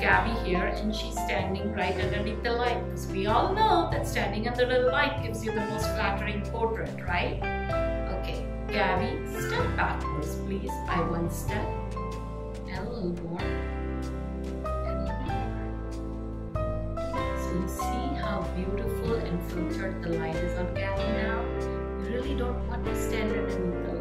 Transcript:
Gabby here and she's standing right underneath the light because we all know that standing under the light gives you the most flattering portrait, right? Okay, Gabby, step backwards please by one step and a little more and a little more. So you see how beautiful and filtered the light is on Gabby now? You really don't want to stand underneath